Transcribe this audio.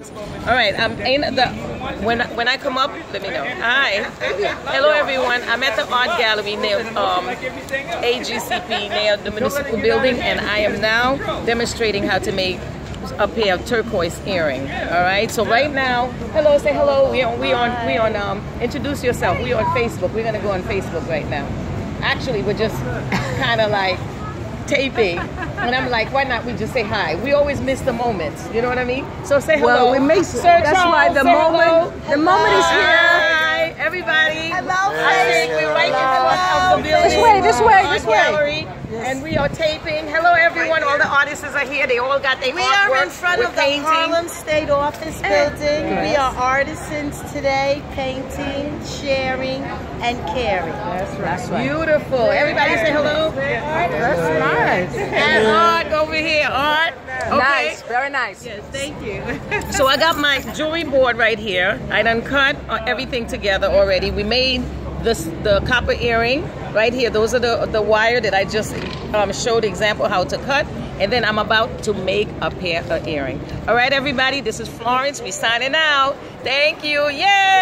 All right, I'm in the when when I come up, let me know. Hi, hello everyone. I'm at the art gallery near um, AGCP near the municipal building, and I am now demonstrating how to make a pair of turquoise earring. All right, so right now, hello, say hello. We on we on we on um, introduce yourself. We on Facebook. We're gonna go on Facebook right now. Actually, we're just kind of like taping. And I'm like, why not we just say hi? We always miss the moments. You know what I mean? So say hello. Well, we miss Sir That's Charles, why the moment hello. the moment I think. We're right in of the building. This way, this way, this way. Yes. And we are taping. Hello, everyone. All the artists are here. They all got their We are in front of the painting. Harlem State Office building. Yes. We are artisans today, painting, sharing, and caring. That's right. That's right. Beautiful. Everybody say hello. That's nice. Very nice. Yes, thank you. So I got my jewelry board right here. I done cut everything together already. We made this the copper earring right here. Those are the the wire that I just um, showed example how to cut. And then I'm about to make a pair of earring. All right, everybody. This is Florence. We signing out. Thank you. Yay!